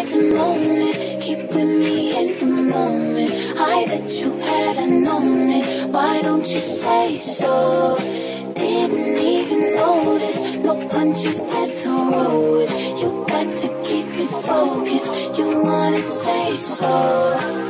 like the moment, keep with me in the moment. I that you had I known it. Why don't you say so? Didn't even notice. No punches that to roll with. You got to keep it focused. You wanna say so.